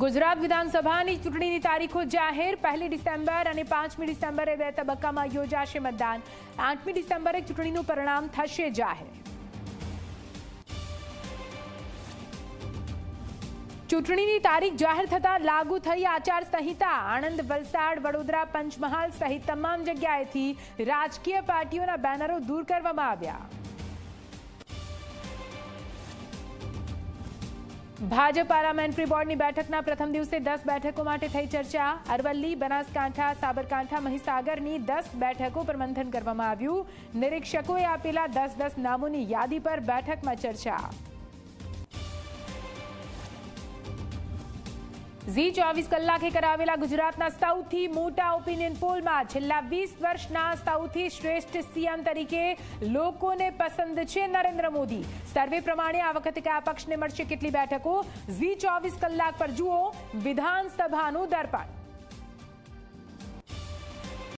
ગુજરાત વિધાનસભાની ચૂંટણીની તારીખો જાહેર. પહેલી ડિસેમ્બર અને પાંચમી ડિસેમ્બરે બે તબક્કામાં યોજાશે મતદાન. આઠમી ડિસેમ્બરે ચૂંટણીનું પરિણામ થશે જાહેર. ચૂંટણીની તારીખ જાહેર થતાં લાગુ થઈ આચાર સંહિતા. આણંદ, વલસાડ, વડોદરા, પંચમહાલ સહિત તમામ જગ્યાએથી રાજકીય પાર્ટીઓના બેનરો દૂર કરવામાં આવ્યા. ભાજપ પાર્લામેન્ટરી બોર્ડની બેઠકના પ્રથમ દિવસે દસ બેઠકો માટે થઈ ચર્ચા. અરવલ્લી, બનાસકાંઠા, સાબરકાંઠા, મહીસાગરની દસ બેઠકો પર મંથન કરવામાં આવ્યું. નિરીક્ષકોએ આપેલા દસ દસ નામોની યાદી પર બેઠકમાં ચર્ચા. ઝી ચોવીસ કલાકે કરાવેલા ગુજરાતના સૌથી મોટા ઓપિનિયન પોલમાં છેલ્લા વીસ વર્ષના સૌથી શ્રેષ્ઠ સીએમ તરીકે લોકોને પસંદ છે નરેન્દ્ર મોદી. સર્વે પ્રમાણે આ વખતે કયા પક્ષને મળશે કેટલી બેઠકો? ઝી ચોવીસ કલાક પર જુઓ વિધાનસભાનું દર્પણ.